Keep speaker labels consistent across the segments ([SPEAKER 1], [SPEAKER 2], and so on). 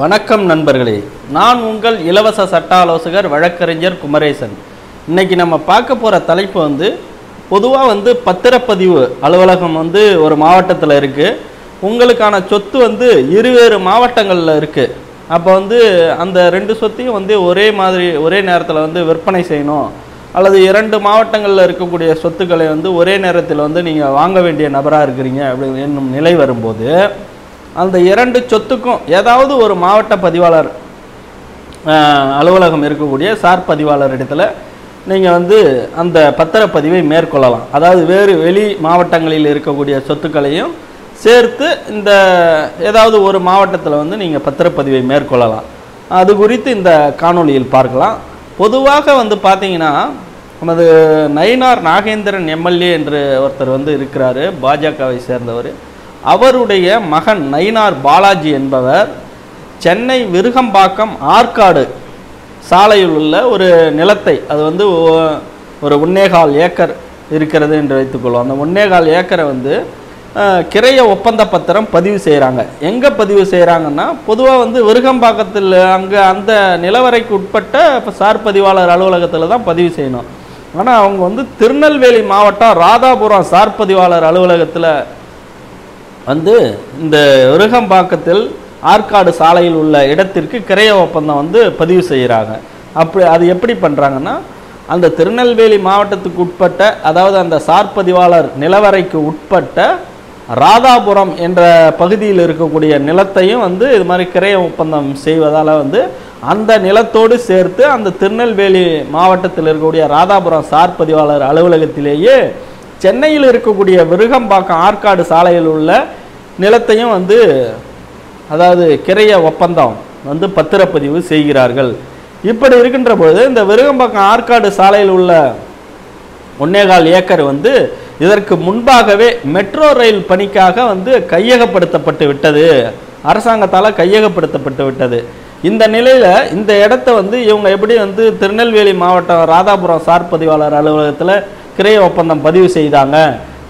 [SPEAKER 1] வணக்கம் நண்பர்களே. நான் உங்கள் இலவச சட்ட ஆலோசகர் வழக்கறிஞர் குமரேசன். இன்னைக்கு நம்ம பார்க்க போகிற தலைப்பு வந்து பொதுவாக வந்து பத்திரப்பதிவு அலுவலகம் வந்து ஒரு மாவட்டத்தில் இருக்குது உங்களுக்கான சொத்து வந்து இருவேறு மாவட்டங்களில் இருக்குது அப்போ வந்து அந்த ரெண்டு சொத்தையும் வந்து ஒரே மாதிரி ஒரே நேரத்தில் வந்து விற்பனை செய்யணும். அல்லது இரண்டு மாவட்டங்களில் இருக்கக்கூடிய சொத்துக்களை வந்து ஒரே நேரத்தில் வந்து நீங்கள் வாங்க வேண்டிய நபராக இருக்கிறீங்க அப்படி என்னும் நிலை வரும்போது அந்த இரண்டு சொத்துக்கும் ஏதாவது ஒரு மாவட்ட பதிவாளர் அலுவலகம் இருக்கக்கூடிய சார் பதிவாளர் இடத்துல நீங்கள் வந்து அந்த பத்திரப்பதிவை மேற்கொள்ளலாம். அதாவது வேறு வெளி மாவட்டங்களில் இருக்கக்கூடிய சொத்துக்களையும் சேர்த்து இந்த ஏதாவது ஒரு மாவட்டத்தில் வந்து நீங்கள் பத்திரப்பதிவை மேற்கொள்ளலாம். அது குறித்து இந்த காணொளியில் பார்க்கலாம். பொதுவாக வந்து பார்த்தீங்கன்னா நமது நயினார் நாகேந்திரன் எம்எல்ஏ என்று ஒருத்தர் வந்து இருக்கிறாரு பாஜகவை சேர்ந்தவர். அவருடைய மகன் நயினார் பாலாஜி என்பவர் சென்னை விருகம்பாக்கம் ஆற்காடு சாலையில் உள்ள ஒரு நிலத்தை அது வந்து ஒரு ஒன்னேகால் ஏக்கர் இருக்கிறது என்று வைத்துக்கொள்வோம் அந்த ஒன்னேகால் ஏக்கரை வந்து கிரைய ஒப்பந்த பத்திரம் பதிவு செய்கிறாங்க எங்கே பதிவு செய்கிறாங்கன்னா பொதுவாக வந்து விருகம்பாக்கத்தில் அங்கே அந்த நிலவரைக்கு உட்பட்ட இப்போ சார் பதிவாளர் அலுவலகத்தில் தான் பதிவு செய்யணும். ஆனால் அவங்க வந்து திருநெல்வேலி மாவட்டம் ராதாபுரம் சார் பதிவாளர் அலுவலகத்தில் வந்து இந்த விருகம்பாக்கத்தில் ஆற்காடு சாலையில் உள்ள இடத்திற்கு கிரைய ஒப்பந்தம் வந்து பதிவு செய்கிறாங்க. அப்படி அது எப்படி பண்ணுறாங்கன்னா அந்த திருநெல்வேலி மாவட்டத்துக்கு உட்பட்ட அதாவது அந்த சார்பதிவாளர் நிலவரைக்கு உட்பட்ட ராதாபுரம் என்ற பகுதியில் இருக்கக்கூடிய நிலத்தையும் வந்து இது மாதிரி கிரைய ஒப்பந்தம் செய்வதால் வந்து அந்த நிலத்தோடு சேர்த்து அந்த திருநெல்வேலி மாவட்டத்தில் இருக்கக்கூடிய ராதாபுரம் சார் பதிவாளர் அலுவலகத்திலேயே சென்னையில் இருக்கக்கூடிய விருகம்பாக்கம் ஆற்காடு சாலையில் உள்ள நிலத்தையும் வந்து அதாவது கிரைய ஒப்பந்தம் வந்து பத்திரப்பதிவு செய்கிறார்கள். இப்படி இருக்கின்ற பொழுது இந்த விருகம்பாக்கம் ஆற்காடு சாலையில் உள்ள ஒன்னேகால் ஏக்கர் வந்து இதற்கு முன்பாகவே மெட்ரோ ரயில் பணிக்காக வந்து கையகப்படுத்தப்பட்டு விட்டது. அரசாங்கத்தால் கையகப்படுத்தப்பட்டு விட்டது. இந்த நிலையில் இந்த இடத்த வந்து இவங்க எப்படி வந்து திருநெல்வேலி மாவட்டம் ராதாபுரம் சார் பதிவாளர் அலுவலகத்தில் கிரைய ஒப்பந்தம் பதிவு செய்தாங்க?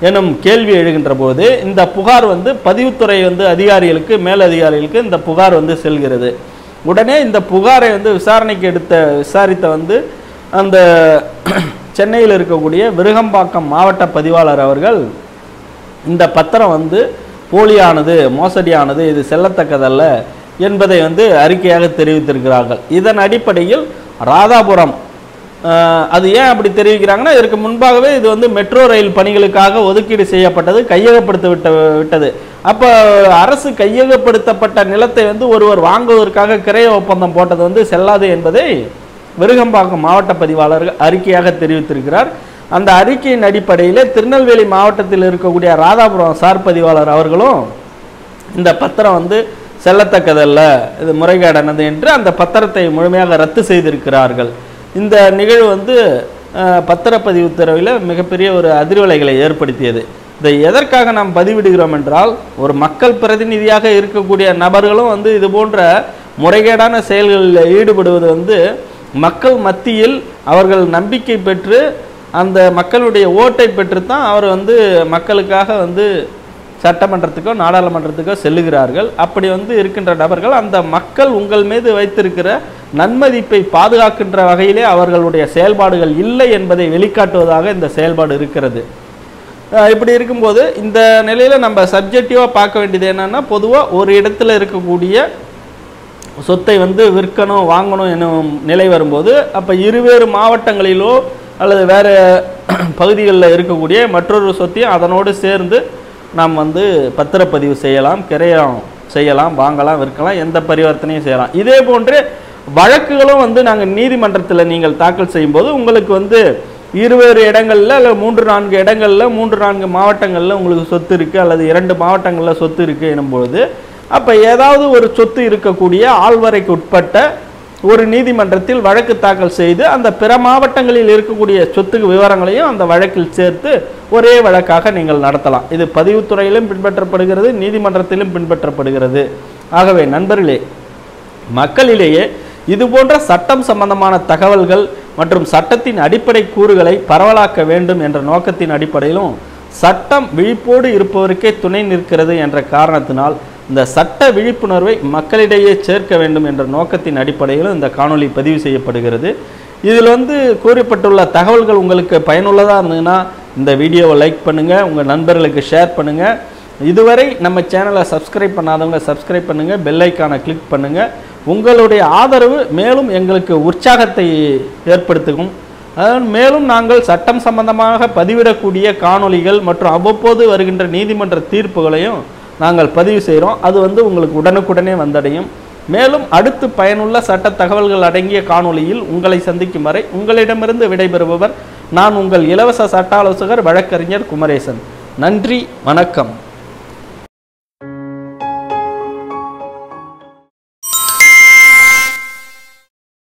[SPEAKER 1] எனும் கேள்வி எழுகின்ற போது இந்த புகார் வந்து பதிவுத்துறை வந்து அதிகாரிகளுக்கு மேலதிகாரிகளுக்கு இந்த புகார் வந்து செல்கிறது. உடனே இந்த புகாரை வந்து விசாரணைக்கு எடுத்த விசாரித்த வந்து அந்த சென்னையில் இருக்கக்கூடிய விருகம்பாக்கம் மாவட்ட பதிவாளர் அவர்கள் இந்த பத்திரம் வந்து போலியானது மோசடியானது இது செல்லத்தக்கதல்ல என்பதை வந்து அறிக்கையாக தெரிவித்திருக்கிறார்கள். இதன் அடிப்படையில் ராதாபுரம் அது ஏன் அப்படி தெரிவிக்கிறாங்கன்னா இதற்கு முன்பாகவே இது வந்து மெட்ரோ ரயில் பணிகளுக்காக ஒதுக்கீடு செய்யப்பட்டது கையகப்படுத்த விட்ட விட்டது. அப்போ அரசு கையகப்படுத்தப்பட்ட நிலத்தை வந்து ஒருவர் வாங்குவதற்காக கிரைய ஒப்பந்தம் போட்டது வந்து செல்லாது என்பதை விருகம்பாக்கம் மாவட்ட பதிவாளர் அறிக்கையாக தெரிவித்திருக்கிறார். அந்த அறிக்கையின் அடிப்படையில் திருநெல்வேலி மாவட்டத்தில் இருக்கக்கூடிய ராதாபுரம் சார் பதிவாளர் அவர்களும் இந்த பத்திரம் வந்து செல்லத்தக்கதல்ல இது முறைகேடானது என்று அந்த பத்திரத்தை முழுமையாக ரத்து செய்திருக்கிறார்கள். இந்த நிகழ்வு வந்து பத்திரப்பதிவு துறையில் மிகப்பெரிய ஒரு அதிர்வலைகளை ஏற்படுத்தியது. இதை எதற்காக நாம் பதிவிடுகிறோம் என்றால் ஒரு மக்கள் பிரதிநிதியாக இருக்கக்கூடிய நபர்களும் வந்து இது போன்ற முறைகேடான செயல்களில் ஈடுபடுவது வந்து மக்கள் மத்தியில் அவர்கள் நம்பிக்கை பெற்று அந்த மக்களுடைய ஓட்டை பெற்று தான் அவர் வந்து மக்களுக்காக வந்து சட்டமன்றத்துக்கோ நாடாளுமன்றத்துக்கோ செல்லுகிறார்கள். அப்படி வந்து இருக்கின்ற நபர்கள் அந்த மக்கள் உங்கள் மீது வைத்திருக்கிற நன்மதிப்பை பாதுகாக்கின்ற வகையிலே அவர்களுடைய செயல்பாடுகள் இல்லை என்பதை வெளிக்காட்டுவதாக இந்த செயல்பாடு இருக்கிறது. இப்படி இருக்கும்போது இந்த நிலையில் நம்ம சப்ஜெக்டிவாக பார்க்க வேண்டியது என்னென்னா பொதுவாக ஒரு இடத்துல இருக்கக்கூடிய சொத்தை வந்து விற்கணும் வாங்கணும் என்னும் நிலை வரும்போது அப்போ இருவேறு மாவட்டங்களிலோ அல்லது வேறு பகுதிகளில் இருக்கக்கூடிய மற்றொரு சொத்தையும் அதனோடு சேர்ந்து நாம் வந்து பத்திரப்பதிவு செய்யலாம் கிரையம் செய்யலாம் வாங்கலாம் விற்கலாம் எந்த பரிவர்த்தனையும் செய்யலாம். இதே போன்று வழக்குகளும் வந்து நாங்கள் நீதிமன்றத்தில் நீங்கள் தாக்கல் செய்யும்போது உங்களுக்கு வந்து இருவேறு இடங்களில் அல்ல மூன்று நான்கு இடங்களில் மூன்று நான்கு மாவட்டங்களில் உங்களுக்கு சொத்து இருக்குது அல்லது இரண்டு மாவட்டங்களில் சொத்து இருக்குது எனும்பொழுது அப்போ ஏதாவது ஒரு சொத்து இருக்கக்கூடிய ஆழ்வரைக்கு உட்பட்ட ஒரு நீதிமன்றத்தில் வழக்கு தாக்கல் செய்து அந்த பிற மாவட்டங்களில் இருக்கக்கூடிய சொத்து விவரங்களையும் அந்த வழக்கில் சேர்த்து ஒரே வழக்காக நீங்கள் நடத்தலாம். இது பதிவுத்துறையிலும் பின்பற்றப்படுகிறது நீதிமன்றத்திலும் பின்பற்றப்படுகிறது. ஆகவே நண்பர்களே மக்களிலேயே இது போன்ற சட்டம் சம்பந்தமான தகவல்கள் மற்றும் சட்டத்தின் அடிப்படை கூறுகளை பரவலாக்க வேண்டும் என்ற நோக்கத்தின் அடிப்படையிலும் சட்டம் விழிப்போடு இருப்பவருக்கே துணை நிற்கிறது என்ற காரணத்தினால் இந்த சட்ட விழிப்புணர்வை மக்களிடையே சேர்க்க வேண்டும் என்ற நோக்கத்தின் அடிப்படையில் இந்த காணொளி பதிவு செய்யப்படுகிறது. இதில் வந்து கூறப்பட்டுள்ள தகவல்கள் உங்களுக்கு பயனுள்ளதாக இருந்ததுன்னா இந்த வீடியோவை லைக் பண்ணுங்கள் உங்கள் நண்பர்களுக்கு ஷேர் பண்ணுங்கள் இதுவரை நம்ம சேனலை சப்ஸ்கிரைப் பண்ணாதவங்க சப்ஸ்கிரைப் பண்ணுங்கள் பெல்லைக்கானை கிளிக் பண்ணுங்கள் உங்களுடைய ஆதரவு மேலும் எங்களுக்கு உற்சாகத்தை ஏற்படுத்தும். மேலும் நாங்கள் சட்டம் சம்பந்தமாக பதிவிடக்கூடிய காணொளிகள் மற்றும் அவ்வப்போது வருகின்ற நீதிமன்ற தீர்ப்புகளையும் நாங்கள் பதிவு செய்கிறோம் அது வந்து உங்களுக்கு உடனுக்குடனே வந்தடையும். மேலும் அடுத்து பயனுள்ள சட்ட தகவல்கள் அடங்கிய காணொளியில் உங்களை சந்திக்கும் வரை உங்களிடமிருந்து விடைபெறுபவர் நான் உங்கள் இலவச சட்ட ஆலோசகர் வழக்கறிஞர் குமரேசன். நன்றி வணக்கம்.